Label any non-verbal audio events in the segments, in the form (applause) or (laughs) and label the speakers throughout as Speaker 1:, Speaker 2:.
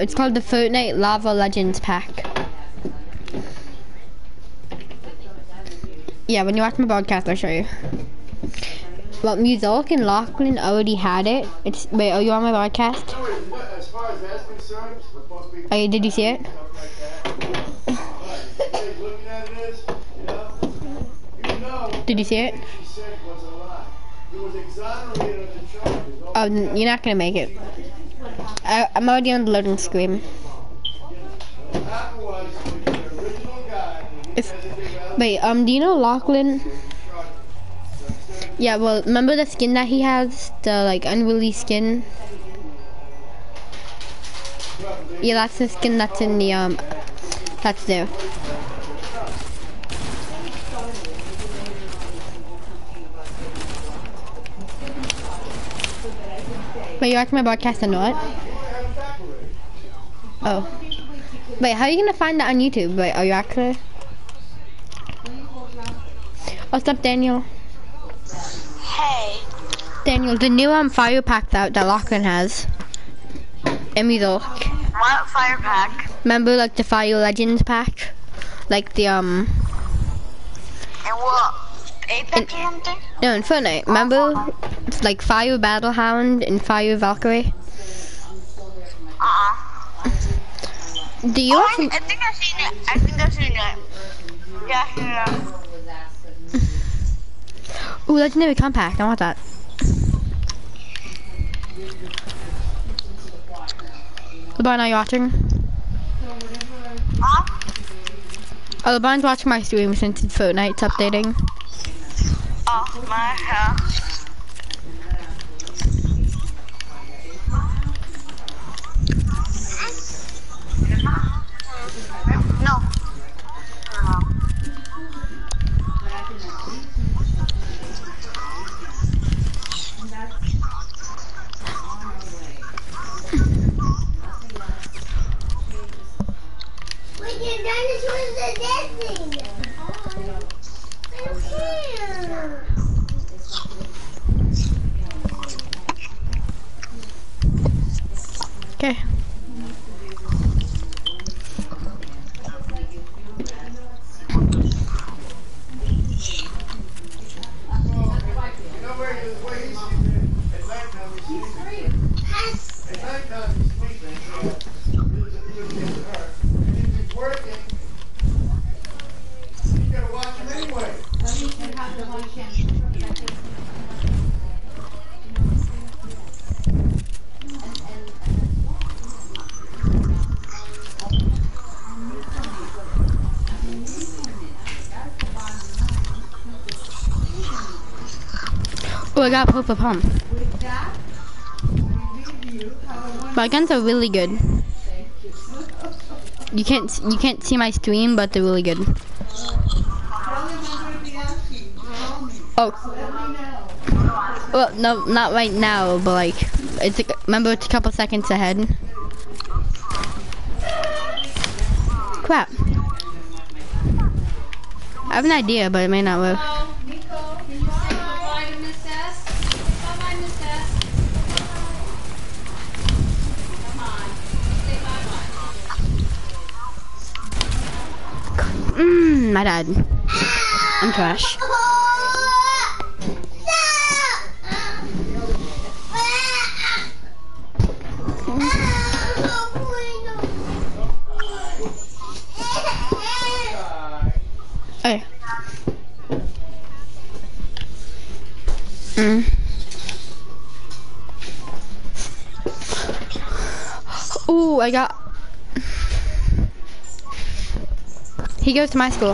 Speaker 1: It's called the Fortnite Lava Legends pack. Yeah, when you watch my broadcast, I'll show you. Well, Muzolk and Lachlan already had it. It's wait, are you on my broadcast?
Speaker 2: As far as that's concerned, it's supposed to be
Speaker 1: Oh, did you see it?
Speaker 2: looking at it is, you know, you know,
Speaker 1: Did you see it?
Speaker 2: she said was a lie. He was exonerated of the charges.
Speaker 1: Oh, you're not gonna make it. I, I'm already on the loading screen. If, wait, um, do you know Lachlan? Yeah, well, remember the skin that he has? The, like, unreleased skin? Yeah, that's the skin that's in the, um, that's there. Wait, you watching my broadcast or not? Oh. Wait, how are you gonna find that on YouTube? Wait, are you actually? What's up, Daniel?
Speaker 3: Hey.
Speaker 1: Daniel, the new um fire pack that, that Lachlan has. Emil,
Speaker 3: What fire pack?
Speaker 1: remember like the Fire Legends pack? Like the um
Speaker 3: And what? Apex or something?
Speaker 1: no in Fortnite. Remember like Fire Battlehound and Fire Valkyrie? Do you
Speaker 3: Oh, I, I think I've seen it. I think I've seen it. Yeah, yeah.
Speaker 1: Ooh legendary compact, I want that. LeBron, are you watching?
Speaker 3: Huh?
Speaker 1: Oh, LeBron's watching my stream since Fortnite's updating.
Speaker 3: Oh, my hair.
Speaker 4: Dinosaurs are dancing. I don't care.
Speaker 1: Okay.
Speaker 2: You know where you, where he's sleeping? At nighttime he's sleeping. At nighttime he's sleeping. so he doesn't- he doesn't get hurt. And if he's working, you gotta watch him anyway.
Speaker 1: Oh, I got purple pump. My guns are really good. You can't you can't see my stream, but they're really good. Oh. Well, no, not right now, but like, it's a, remember it's a couple seconds ahead. Crap. I have an idea, but it may not work. My dad. I'm trash. Okay. Mm. Ooh, I got. He goes to my school.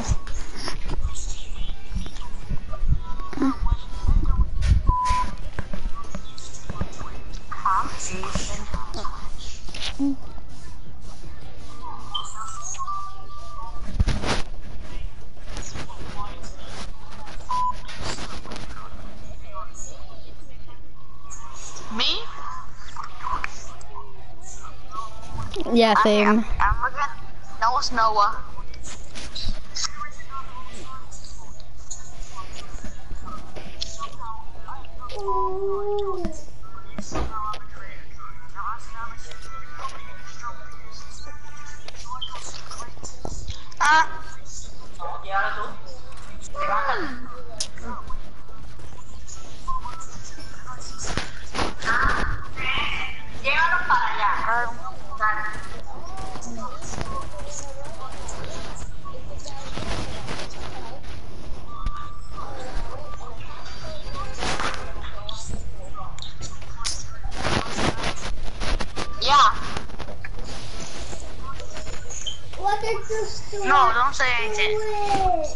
Speaker 3: Me?
Speaker 1: Yeah, same.
Speaker 3: I'm, I'm. No, it's Noah. Ah! Don't say anything.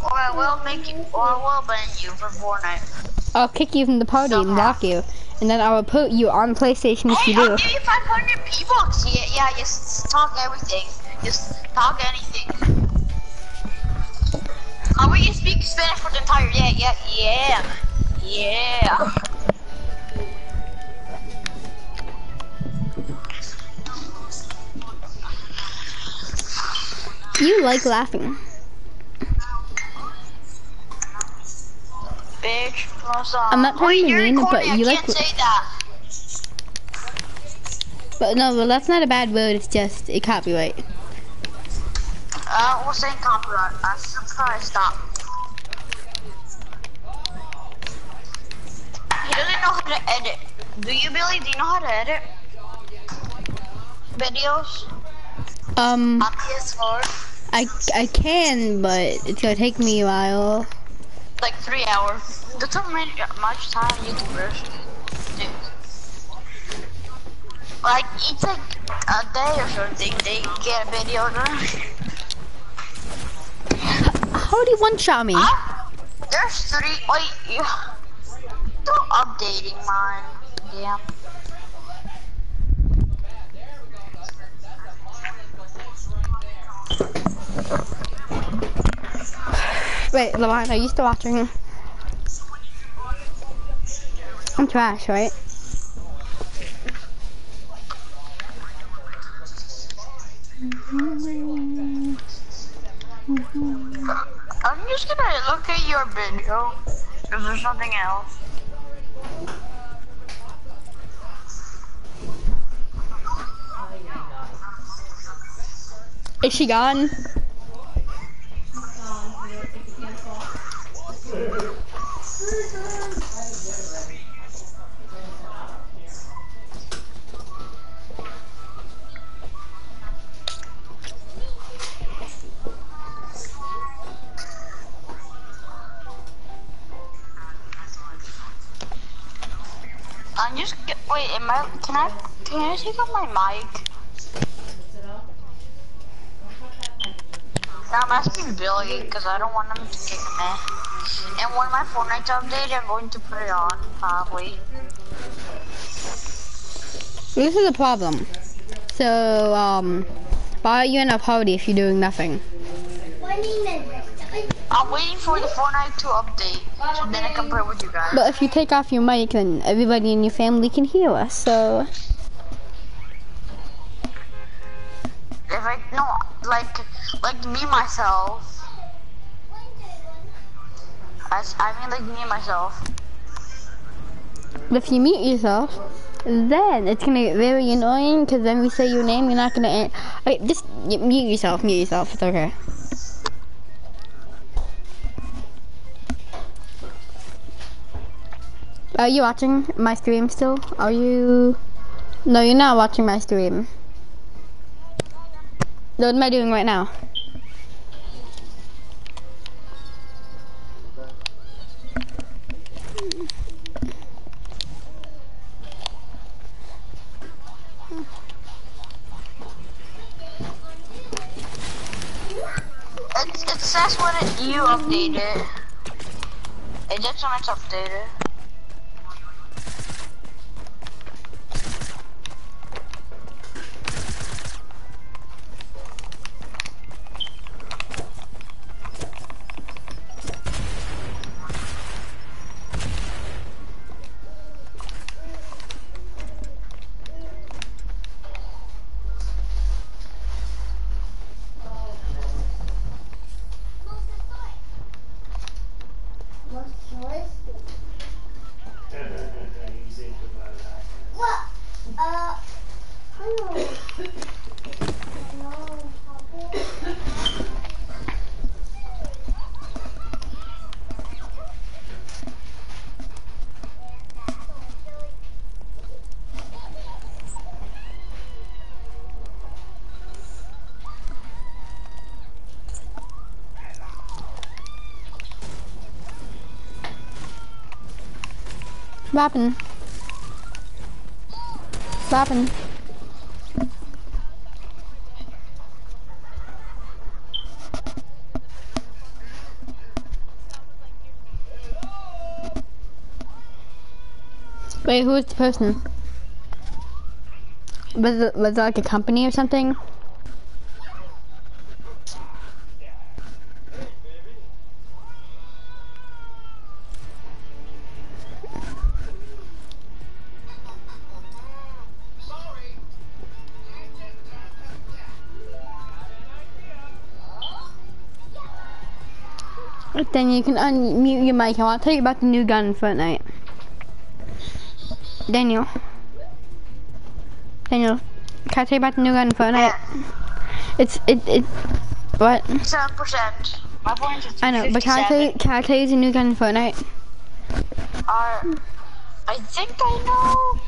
Speaker 3: Or I will make you, or I will ban you for Fortnite.
Speaker 1: I'll kick you from the party and block you, and then I will put you on PlayStation if
Speaker 3: Hey,
Speaker 1: you
Speaker 3: I'll
Speaker 1: do.
Speaker 3: give you 500 V-Bucks. Yeah, yeah, just talk everything. Just talk anything. Oh, how about you speak Spanish for the entire, yeah, yeah, yeah, yeah.
Speaker 1: You like laughing.
Speaker 3: Bitch?
Speaker 1: I'm not trying to mean, but you like-
Speaker 3: can't say that.
Speaker 1: But no, well, that's not a bad word. It's just a copyright.
Speaker 3: Uh, we're saying copyright. Uh, sorry, stop. He doesn't know how to edit. Do you, Billy? Do you know how to edit? Videos
Speaker 1: Um,
Speaker 3: on PS4?
Speaker 1: I I can, but it's gonna take me a while.
Speaker 3: Like three hours. That's how many, much time YouTubers do. Like, it's like a day or something. They get a video done.
Speaker 1: How do you one shot me?
Speaker 3: Ah, there's three. Wait, you, don't updating mine. Damn.
Speaker 1: Wait, Levine, are you still watching? I'm trash, right?
Speaker 3: I'm just gonna look at your video. Is there something else?
Speaker 1: Is she gone?
Speaker 3: I'm just wait. Am I? Can I? Can I take off my mic? I'm asking Billy because I don't want him to kick me. When my Fortnite update, I'm going to put it on probably.
Speaker 1: This is a problem. So, um, why are you in a party if you're doing nothing?
Speaker 4: What do you?
Speaker 3: I'm waiting for the Fortnite to update, so then I can play with you guys.
Speaker 1: But if you take off your mic, then everybody in your family can hear us. So,
Speaker 3: If I no, like like me myself. I, I mean like me myself.
Speaker 1: if you mute yourself, then it's gonna get very annoying because when we say your name, you're not gonna. Okay, just mute yourself. Mute yourself. It's okay. Are you watching my stream still? Are you? No, you're not watching my stream. What am I doing right now?
Speaker 3: It, you update it. Just when it's updated.
Speaker 1: What happened? Wait, who is the person? Was it, was it like a company or something? Then you can unmute your mic. I want to tell you about the new gun in Fortnite. Daniel. Daniel, can I tell you about the new gun in Fortnite? It's it it what?
Speaker 3: Seven percent. My point is
Speaker 1: I know, but can I tell you can I tell you the new gun in Fortnite?
Speaker 3: Uh, I think I know.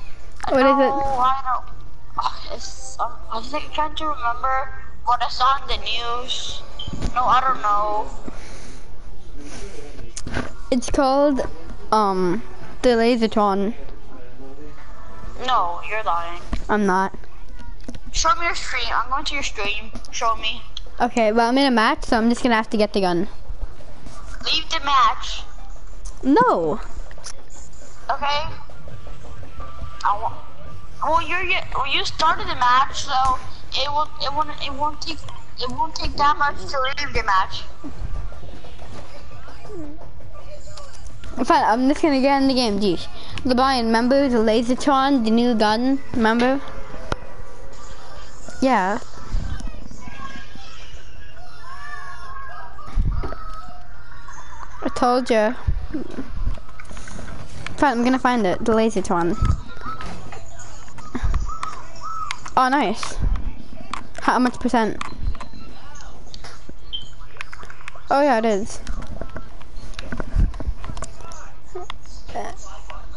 Speaker 3: I
Speaker 1: What is it?
Speaker 3: I don't. Oh, (sighs) it's, um, I think I'm trying to remember what I saw in the news. No, I don't know.
Speaker 1: It's called um the Lasertron.
Speaker 3: No, you're lying.
Speaker 1: I'm not.
Speaker 3: Show me your screen. I'm going to your stream. Show me.
Speaker 1: Okay, well I'm in a match, so I'm just gonna have to get the gun.
Speaker 3: Leave the match.
Speaker 1: No.
Speaker 3: Okay. I want. Well, you're you well, you started the match, so it will it won't it won't take it won't take that much to leave the match.
Speaker 1: Fine, I'm just gonna get in the game, geez. LeBron, remember the Lasertron, the new gun? Remember? Yeah. I told you. Fine, I'm gonna find it, the Lasertron. Oh, nice. How much percent? Oh yeah, it is.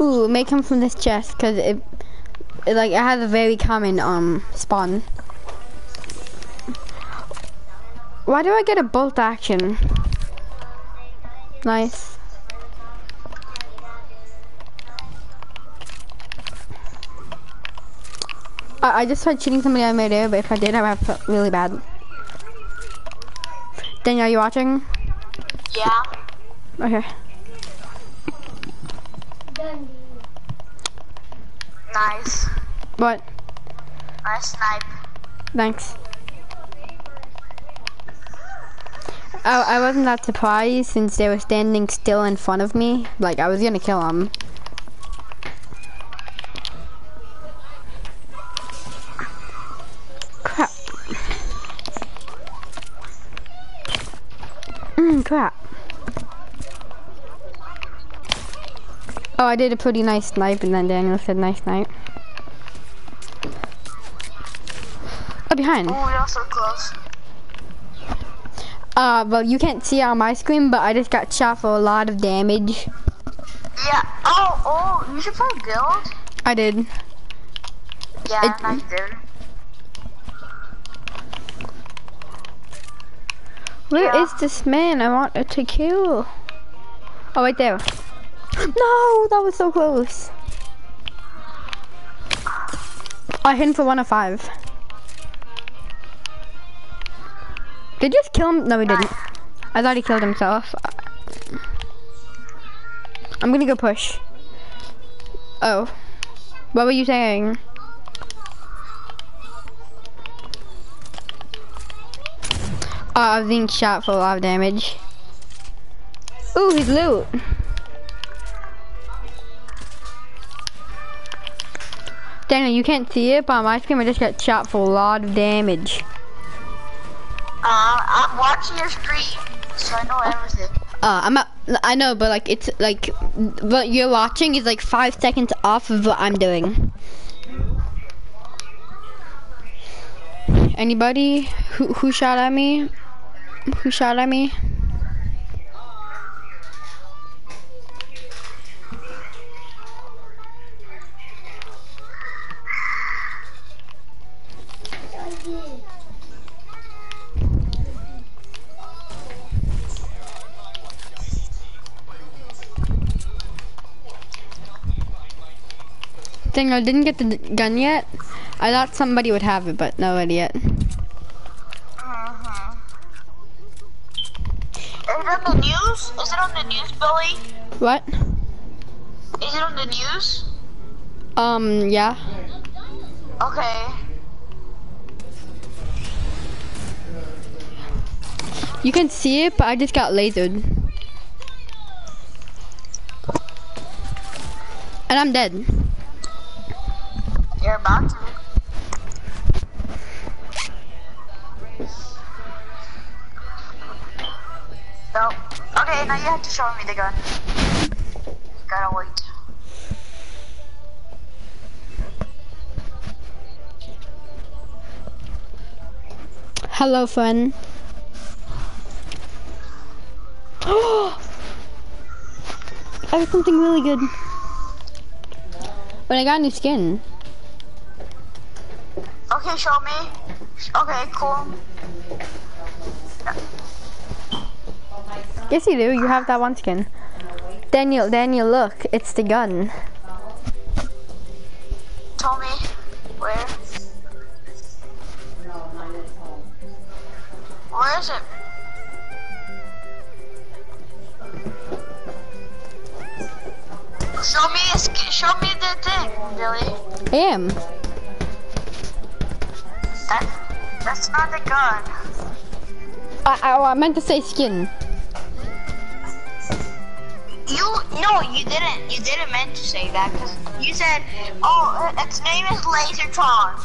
Speaker 1: Ooh, it may come from this chest because it, it, like, it has a very common um spawn. Why do I get a bolt action? Nice. I, I just tried shooting somebody on midair, but if I did, I would have felt really bad. Daniel, are you watching?
Speaker 3: Yeah.
Speaker 1: Okay.
Speaker 3: Nice.
Speaker 1: What?
Speaker 3: Nice snipe.
Speaker 1: Thanks. I, I wasn't that surprised since they were standing still in front of me. Like, I was gonna kill them. I did a pretty nice snipe and then Daniel said nice snipe. Oh, behind.
Speaker 3: Oh, you're so close.
Speaker 1: Uh, well, you can't see on my screen, but I just got shot for a lot of damage.
Speaker 3: Yeah. Oh, oh, you should play guild.
Speaker 1: I did.
Speaker 3: Yeah,
Speaker 1: It-
Speaker 3: nice dude.
Speaker 1: Where is
Speaker 3: Yeah.
Speaker 1: this man I wanted to kill? Oh, right there. No, that was so close. I hit him for one of five. Did you just kill him? No, he didn't. I thought he killed himself. I'm gonna go push. Oh. What were you saying? Oh, I was being shot for a lot of damage. Ooh, he's loot. Daniel, you can't see it, but on my screen I just got shot for a lot of damage.
Speaker 3: Uh, I'm watching your stream, so I know everything.
Speaker 1: Uh, I'm not, I know, but like, it's like, what you're watching is like five seconds off of what I'm doing. Anybody? Who, who shot at me? Who shot at me? Thing I didn't get the gun yet. I thought somebody would have it, but nobody yet.
Speaker 3: Uh-huh. Is it on the news? Is it on the news, Billy?
Speaker 1: What?
Speaker 3: Is it on the news?
Speaker 1: Um, yeah.
Speaker 3: Okay.
Speaker 1: You can see it, but I just got lasered. And I'm dead.
Speaker 3: You're about to. Nope. Okay, now you have to show me the gun. Gotta wait.
Speaker 1: Hello, friend. (gasps) I got something really good. But I got a new skin.
Speaker 3: Okay, show me. Okay, cool.
Speaker 1: Yes, you do. You have that one skin. Daniel, Daniel, look. It's the gun.
Speaker 3: Tell me where. Where is it? Show me show me the thing, Billy.
Speaker 1: I am.
Speaker 3: That that's not a gun.
Speaker 1: I, I, I meant to say skin.
Speaker 3: You no, you didn't. You didn't meant to say that because you said, "Oh, its name is Lasertron."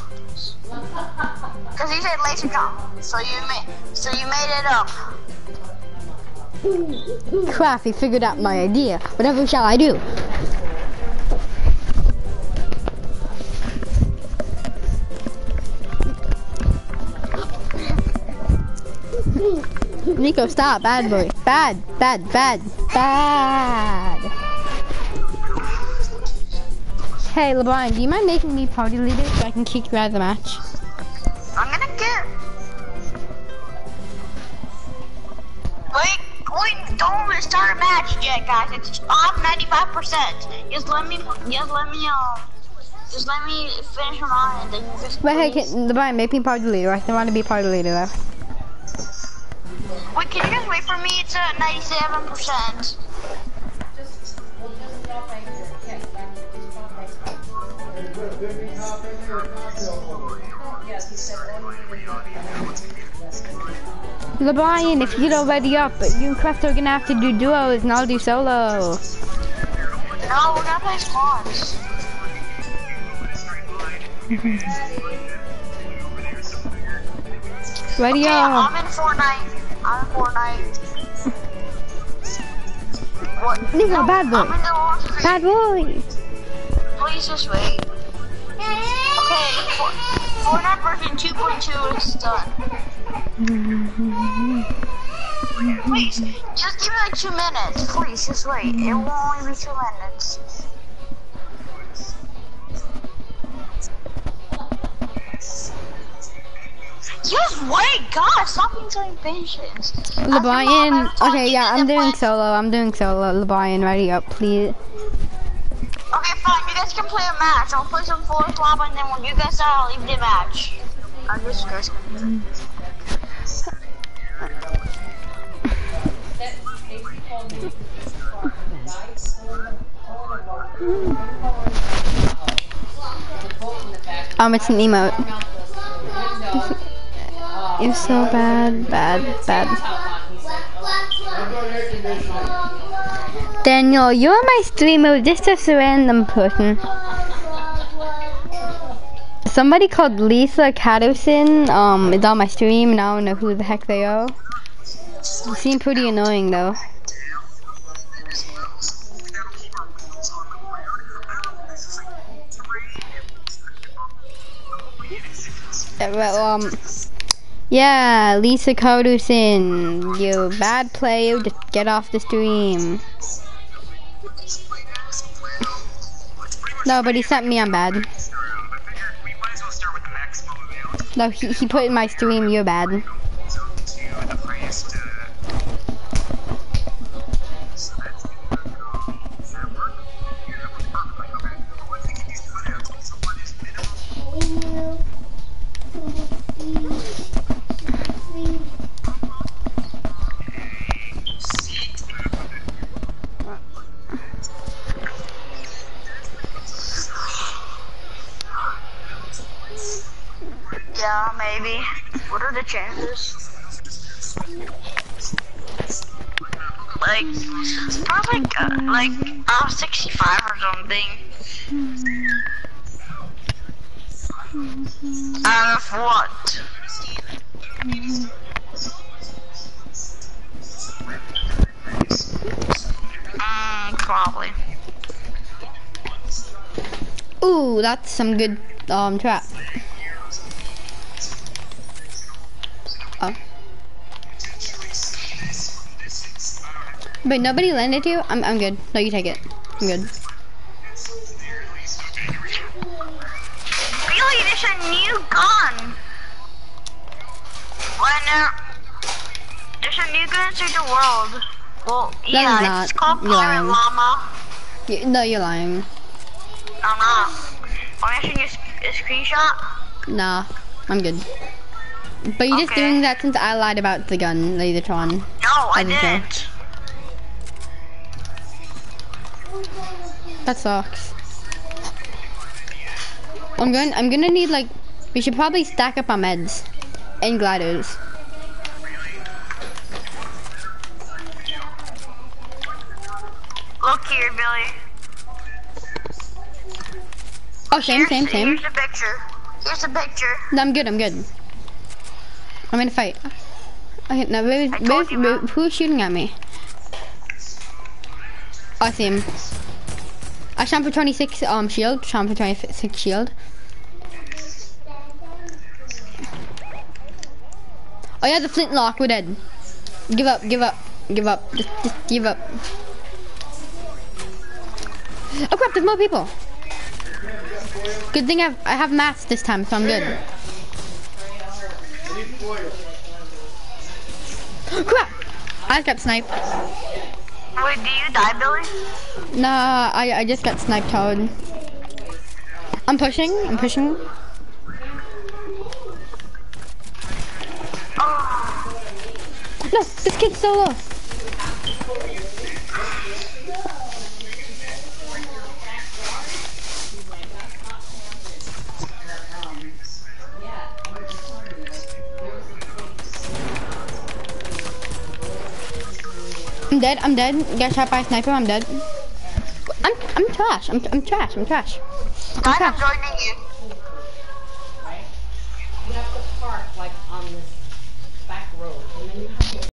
Speaker 3: Because you said Lasertron, so you made so you made it up.
Speaker 1: Crap, he figured out my idea. Whatever shall I do? Nico, stop. Bad boy. Bad, bad, bad, bad. Hey, LeBron, do you mind making me party leader so I can kick you out of the match?
Speaker 3: I'm gonna get. Wait, wait! Don't start a match yet, guys. It's off 95%. Just let me, just let me, um, just let me finish mine, and then you just.
Speaker 1: Wait, hey,
Speaker 3: please-
Speaker 1: can, LeBron, make me party leader. I still want to be party leader though.
Speaker 3: Wait, can you guys wait for me? It's at 97%.
Speaker 2: They put a bippy top in there, a cocktail holder.
Speaker 1: LeBron, if you don't ready up, you and Crest are gonna have to do duos and I'll do solo.
Speaker 3: No, we're gonna play squads.
Speaker 1: Ready up.
Speaker 3: I'm in Fortnite. I'm Fortnite. What?
Speaker 1: These are bad
Speaker 3: I'm in the launch screen.
Speaker 1: Bad boy.
Speaker 3: Please just wait. Okay, For- Fortnite version 2.2 is done. Please, just give me like two minutes. Please, just wait. It will only be two minutes. Just wait, God, stop being so impatient.
Speaker 1: LeBron, okay, yeah, I'm doing solo. I'm doing solo. LeBron, ready up, please.
Speaker 3: Okay, fine. You guys can play a match. I'll play some floor swap, and then when you guys are, I'll leave the match. I guess you guys can.
Speaker 1: Um, it's an emote. (laughs) You're so bad, bad, bad. Daniel, you're my streamer, just a random person. Somebody called Lisa Catterson, um, is on my stream, and I don't know who the heck they are. They seem pretty annoying, though. Yeah, well, um, yeah, Lisa Carterson, you bad player, just get off the stream. No, but he sent me on bad. No, he, he put in my stream, you're bad.
Speaker 3: What are the chances? Like, probably like, uh, like uh, 65 or something. Out of what? Mm, probably.
Speaker 1: Ooh, that's some good um trap. But nobody landed you? I'm I'm good. No, you take it. I'm good.
Speaker 3: Really, there's a new gun. When there, there's a new gun to the world. Well,
Speaker 1: is
Speaker 3: yeah,
Speaker 1: not.
Speaker 3: it's called
Speaker 1: You're
Speaker 3: Pirate. Llama.
Speaker 1: Y- no, you're lying.
Speaker 3: I'm not. Want me to show you a screenshot?
Speaker 1: Nah, I'm good. But you're just doing that since I lied about the gun, Lasertron.
Speaker 3: No, I didn't.
Speaker 1: That sucks. I'm going. I'm gonna need like. We should probably stack up our meds and gliders.
Speaker 3: Look here, Billy.
Speaker 1: Oh, same,
Speaker 3: Here's,
Speaker 1: same, same.
Speaker 3: Here's the picture. Here's the picture.
Speaker 1: No, I'm good. I'm good. I'm in a fight. Okay, now where, where, where, who's shooting at me? I see him. I shot for 26 um shield. Shot for 26 shield. Oh yeah, the flintlock. We're dead. Give up. Give up. Give up. Just, just give up. Oh crap! There's more people. Good thing I've, I have mats this time, so I'm good. (gasps) Crap! I got sniped.
Speaker 3: Wait, do you die, Billy?
Speaker 1: Nah, I, I just got sniped hard. I'm pushing, I'm pushing.
Speaker 3: Oh,
Speaker 1: No, this kid's so I'm dead, I'm dead. Got shot by a sniper, I'm dead. I'm, I'm trash, I'm, I'm trash, I'm trash. I'm trash.